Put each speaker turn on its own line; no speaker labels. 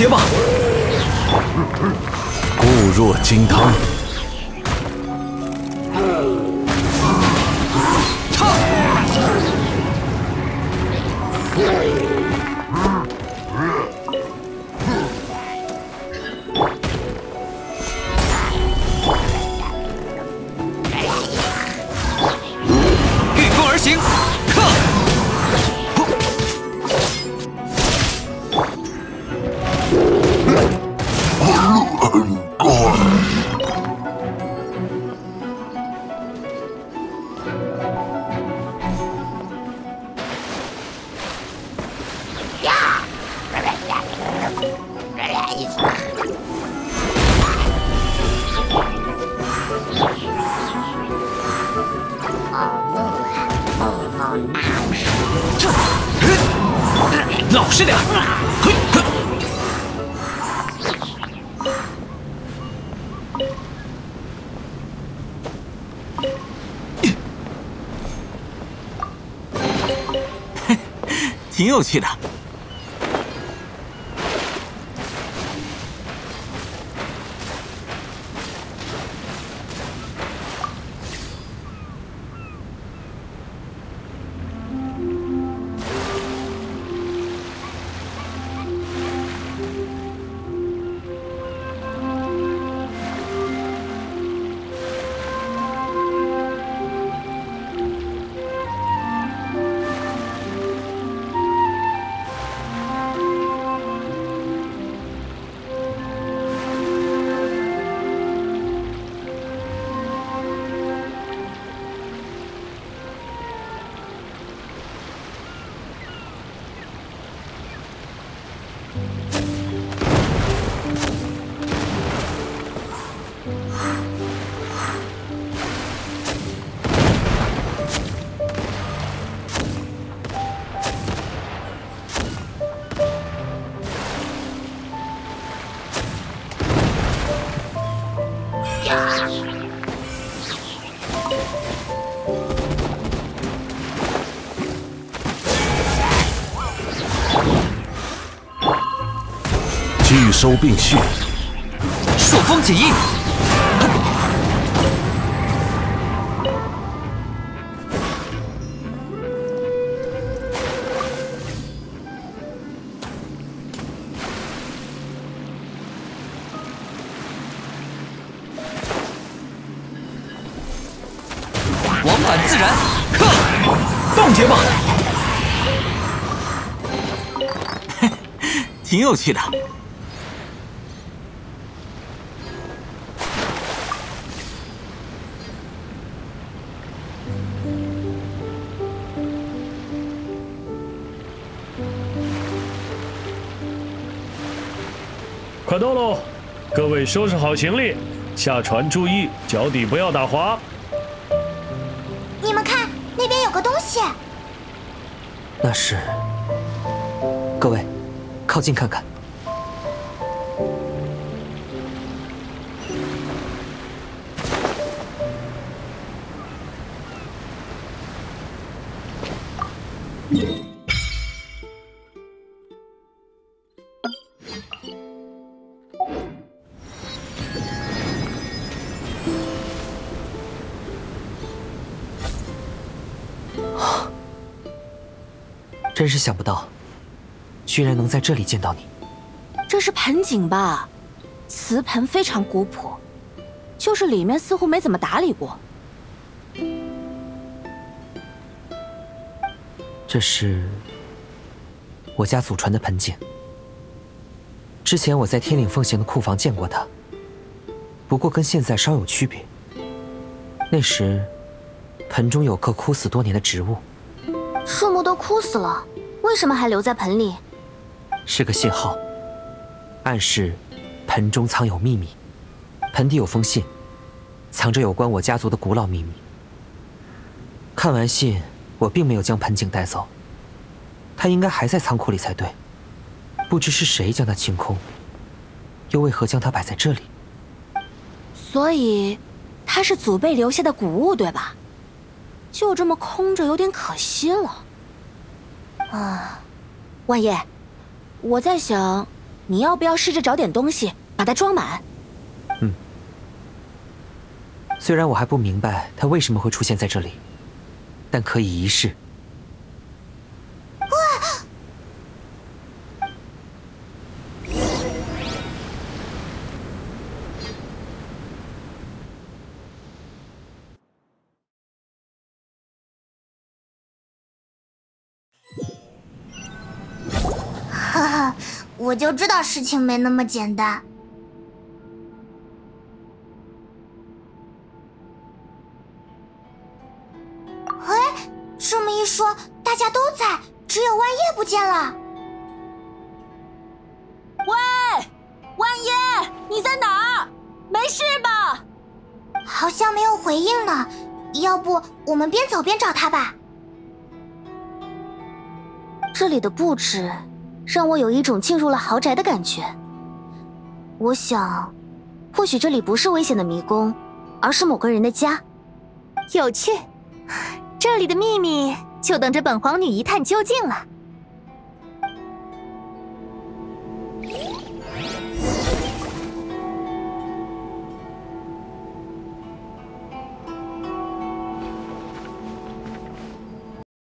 结吧！
固若金汤。
老实点！
嘿挺有趣的。
收并蓄，
朔风解印。往返自然，克，冻结吧！
挺有趣的。
快到喽！各位收拾好行李，下船注意脚底不要打滑。
你们看，那边有个东西。
那是……各位，靠近看看。真是想不到，居然能在这里见到你。
这是盆景吧？瓷盆非常古朴，就是里面似乎没怎么打理过。
这是我家祖传的盆景。之前我在天岭奉行的库房见过它，不过跟现在稍有区别。那时，盆中有棵枯死多年的植物。
树木都枯死了，为什么还留在盆里？
是个信号，暗示盆中藏有秘密。盆底有封信，藏着有关我家族的古老秘密。看完信，我并没有将盆景带走，它应该还在仓库里才对。不知是谁将它清空，又为何将它摆在这里？
所以，它是祖辈留下的古物，对吧？就这么空着，有点可惜了。啊，万叶，我在想，你要不要试着找点东西把它装满？
嗯虽然我还不明白他为什么会出现在这里，但可以一试。
我就知道事情没那么简单。哎，这么一说，大家都在，只有万叶不见了。
喂，万叶，你在哪儿？没事吧？
好像没有回应呢，要不我们边走边找他吧。这里的布置让我有一种进入了豪宅的感觉。我想，或许这里不是危险的迷宫，而是某个人的家。
有趣，这里的秘密就等着本皇女一探究竟了。